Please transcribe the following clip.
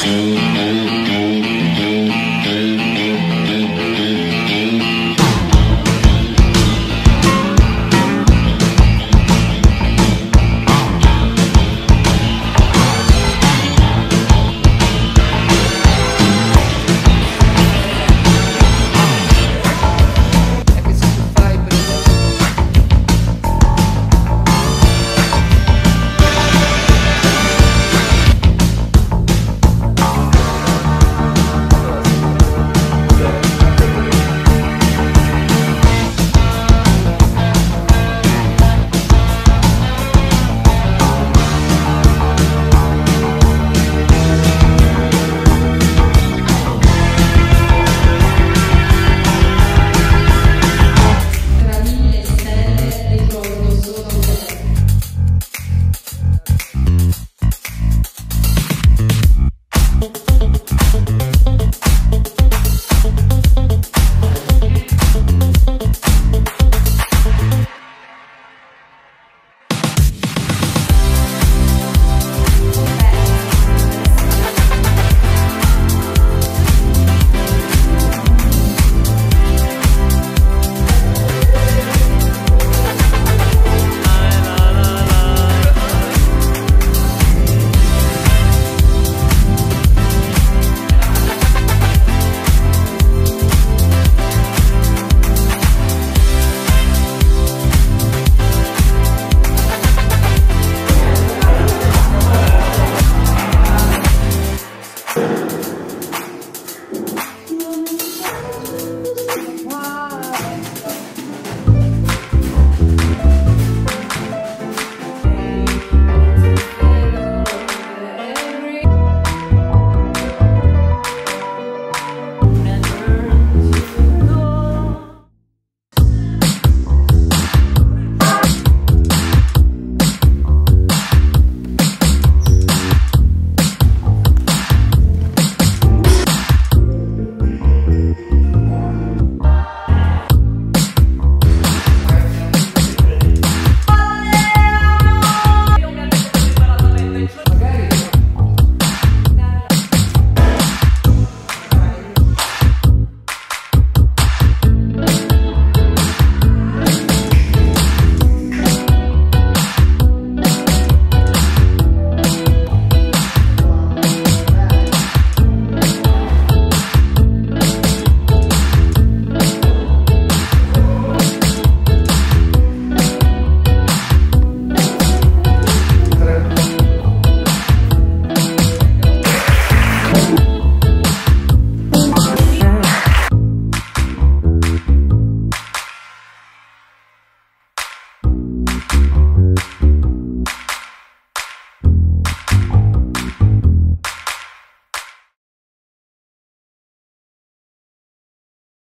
soon